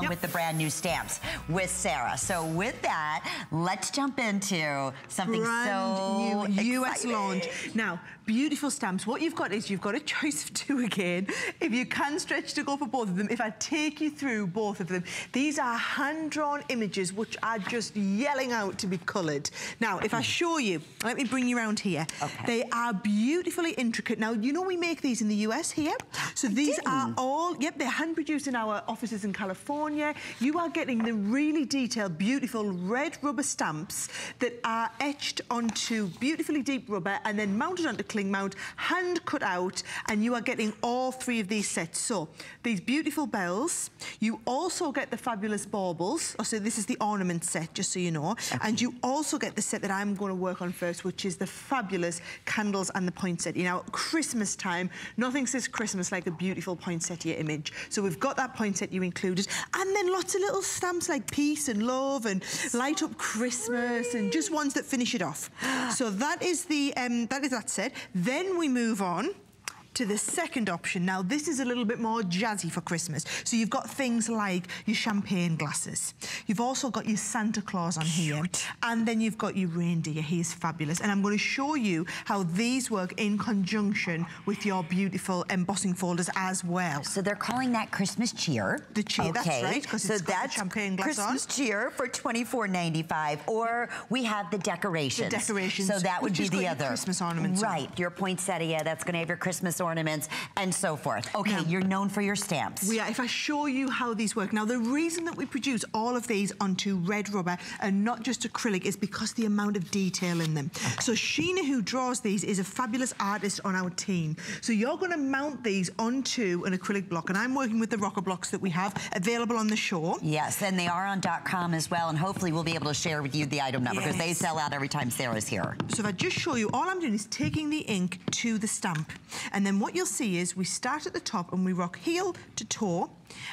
Yep. with the brand new stamps with Sarah. So with that, let's jump into something brand so new US launch. Now, beautiful stamps. What you've got is you've got a choice of two again. If you can stretch to go for both of them, if I take you through both of them, these are hand-drawn images which are just yelling out to be coloured. Now, if I hmm. show you, let me bring you around here. Okay. They are beautifully intricate. Now, you know we make these in the US here. So I these didn't. are all, yep, they're hand-produced in our offices in California California, you are getting the really detailed, beautiful red rubber stamps that are etched onto beautifully deep rubber and then mounted onto cling mount, hand cut out, and you are getting all three of these sets. So, these beautiful bells, you also get the fabulous baubles. Oh, so this is the ornament set, just so you know. And you also get the set that I'm going to work on first, which is the fabulous candles and the poinsettia. Now, Christmas time, nothing says Christmas like a beautiful poinsettia image. So we've got that poinsettia included. And then lots of little stamps like peace and love and light up Christmas and just ones that finish it off. so that is the um, that is that set. Then we move on to the second option. Now, this is a little bit more jazzy for Christmas. So you've got things like your champagne glasses. You've also got your Santa Claus on Cute. here. And then you've got your reindeer. He is fabulous. And I'm going to show you how these work in conjunction with your beautiful embossing folders as well. So they're calling that Christmas cheer. The cheer, okay. that's right. Because so that's champagne glass Christmas on. cheer for $24.95. Or we have the decorations. The decorations. So that would be the other. Christmas ornaments. Right. On. Your poinsettia, that's going to have your Christmas ornaments and so forth. Okay, now, you're known for your stamps. We are. If I show you how these work. Now, the reason that we produce all of these onto red rubber and not just acrylic is because the amount of detail in them. Okay. So Sheena, who draws these, is a fabulous artist on our team. So you're going to mount these onto an acrylic block, and I'm working with the rocker blocks that we have available on the show. Yes, and they are on .com as well, and hopefully we'll be able to share with you the item number because yes. they sell out every time Sarah's here. So if I just show you, all I'm doing is taking the ink to the stamp, and then what you'll see is we start at the top and we rock heel to toe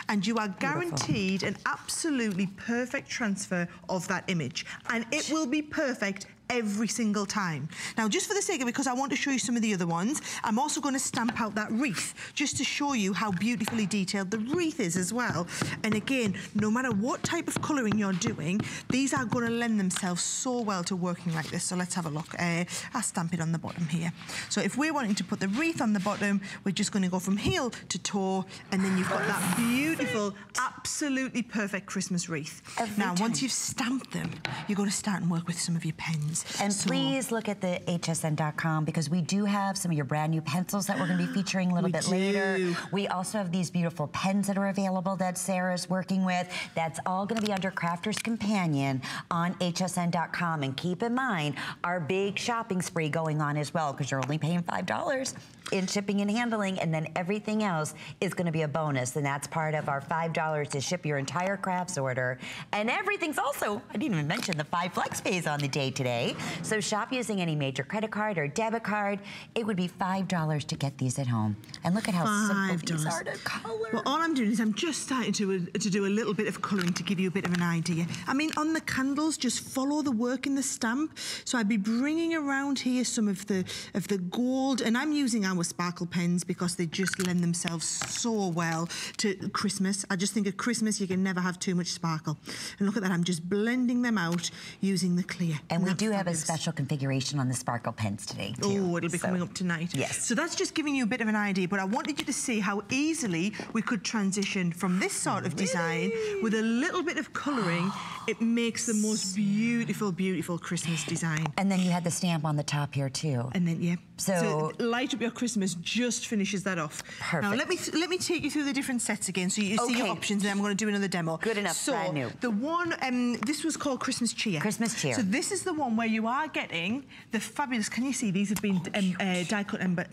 and you are guaranteed Beautiful. an absolutely perfect transfer of that image. And it will be perfect every single time. Now, just for the sake of it, because I want to show you some of the other ones, I'm also going to stamp out that wreath, just to show you how beautifully detailed the wreath is as well. And again, no matter what type of colouring you're doing, these are going to lend themselves so well to working like this. So let's have a look. Uh, I'll stamp it on the bottom here. So if we're wanting to put the wreath on the bottom, we're just going to go from heel to toe, and then you've got that beautiful, absolutely perfect Christmas wreath. Every now, time. once you've stamped them, you're going to start and work with some of your pens. And so, please look at the hsn.com because we do have some of your brand new pencils that we're going to be featuring a little bit do. later. We also have these beautiful pens that are available that Sarah's working with. That's all going to be under Crafter's Companion on hsn.com. And keep in mind, our big shopping spree going on as well because you're only paying $5 in shipping and handling, and then everything else is gonna be a bonus, and that's part of our $5 to ship your entire crafts order. And everything's also, I didn't even mention the five flex pays on the day today. So shop using any major credit card or debit card. It would be $5 to get these at home. And look at how simple these are to color. Well, all I'm doing is I'm just starting to, uh, to do a little bit of coloring to give you a bit of an idea. I mean, on the candles, just follow the work in the stamp. So I'd be bringing around here some of the, of the gold, and I'm using our sparkle pens because they just lend themselves so well to Christmas. I just think at Christmas you can never have too much sparkle. And look at that, I'm just blending them out using the clear. And, and we do fabulous. Have a special configuration on the sparkle pens today too. Oh, it'll be so. coming up tonight. Yes. So that's just giving you a bit of an idea, but I wanted you to see how easily we could transition from this sort of design really? with a little bit of colouring. It makes the most beautiful, beautiful Christmas design. And then you had the stamp on the top here too. And then, yeah. So, so light up your Christmas just finishes that off. Perfect. Now let me let me take you through the different sets again, so you okay. see your options. And I'm going to do another demo. Good enough. So brand new. the one, um, this was called Christmas Cheer. Christmas Cheer. So this is the one where you are getting the fabulous. Can you see these have been oh, um, uh, die cut and die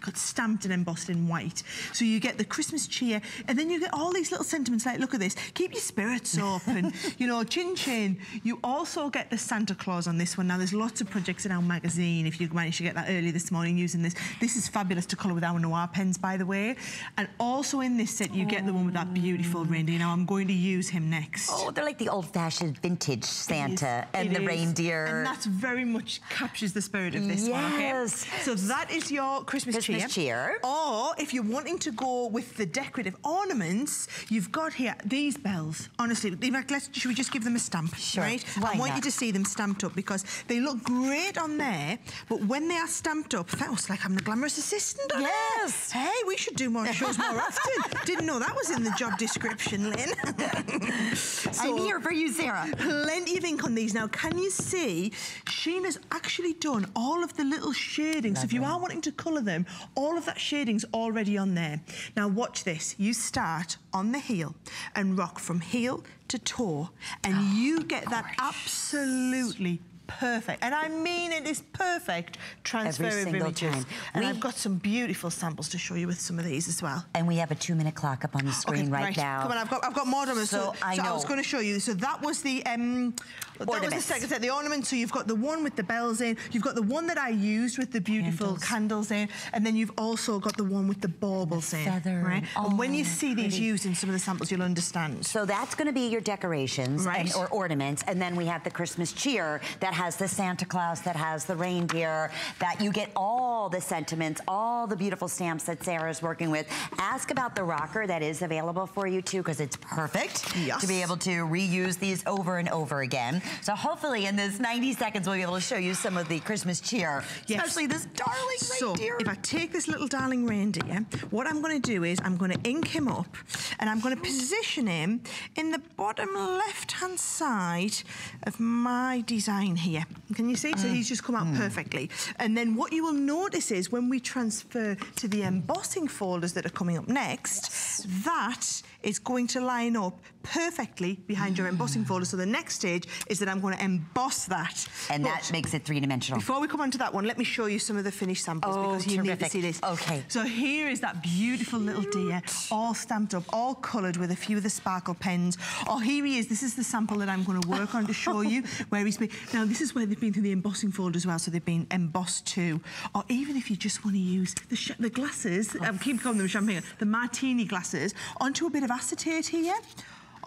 cut, stamped and embossed in white. So you get the Christmas cheer, and then you get all these little sentiments like, look at this, keep your spirits up, and, you know, chin chin. You also get the Santa Claus on this one. Now, there's lots of projects in our magazine, if you managed to get that early this morning using this. This is fabulous to colour with our Noir pens, by the way. And also in this set, you oh. get the one with that beautiful reindeer. Now, I'm going to use him next. Oh, they're like the old-fashioned vintage Santa and the is. reindeer. And that very much captures the spirit of this yes. one, okay? So that is your Christmas Christmas cheer. Or if you're wanting to go with the decorative ornaments, you've got here these bells. Honestly, in fact, let's, should we just give them a stamp, Sure. right? Why I want not? you to see them stamped up because they look great on there, but when they are stamped up, that was like I'm the glamorous assistant on Yes. it. Hey, we should do more shows more often. Didn't know that was in the job description, Lynn. I'm here for you, Sarah. plenty of ink on these. Now, can you see Sheena's actually done all of the little shadings. So if you are wanting to colour them, all of that shading's already on there. Now, watch this. You start on the heel and rock from heel to tour and you get that absolutely perfect. And I mean it is perfect transfer Every single images. time. And We- I've got some beautiful samples to show you with some of these as well. And we have a two-minute clock up on the screen Okay, right, now. Come on, I've got I've got more ornaments. So I so I was going to show you. So that was the um, that was the second set, the ornament. So you've got the one with the bells in. You've got the one that I used with the beautiful Candles. candles, in, and then you've also got the one with the baubles in. feather. right? and when you Oh, see these pretty. used in some of the samples, you'll understand. So that's going to be your decorations Right. and, or ornaments, and then we have the Christmas cheer that has the Santa Claus, that has the reindeer, that you get all the sentiments, all the beautiful stamps that Sarah's working with. Ask about the rocker that is available for you too, because it's perfect Yes. to be able to reuse these over and over again. So hopefully in this 90 seconds we'll be able to show you some of the Christmas cheer, Yes. especially this darling So, reindeer. if I take this little darling reindeer, what I'm going to do is I'm going to ink him up and I'm going to position him in the bottom left-hand side of my design here. Can you see? So he's just come out mm. perfectly. And then what you will notice is when we transfer to the embossing folders that are coming up next, that is going to line up perfectly behind your embossing mm. folder. So the next stage is that I'm going to emboss that. and But- that makes it three-dimensional. before we come on to that one, let me show you some of the finished samples Oh, because you need to see this. Okay. So here is that beautiful little deer, all stamped up, all coloured with a few of the sparkle pens. Oh, here he is. This is the sample that I'm going to work on to show you where he's been. Now, this is where they've been through the embossing folder as well, so they've been embossed too. Or even if you just want to use the, the glasses, um, I keep calling them champagne, the martini glasses, onto a bit of acetate here.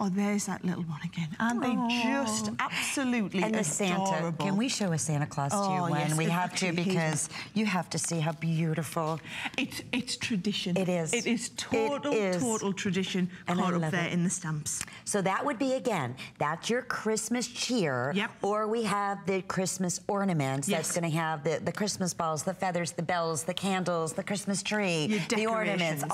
Oh, there's that little one again. Aren't they just absolutely And the Santa. adorable? Can we show a Santa Claus to you Oh, when yes, we have to because you have to see how beautiful. It's it's tradition. It is. It is total, It is. total tradition And caught up there it. in the stamps. So that would be again, that's your Christmas cheer. Yep. Or we have the Christmas ornaments. yes. That's going to have the, the Christmas balls, the feathers, the bells, the candles, the Christmas tree, the ornaments, decorations.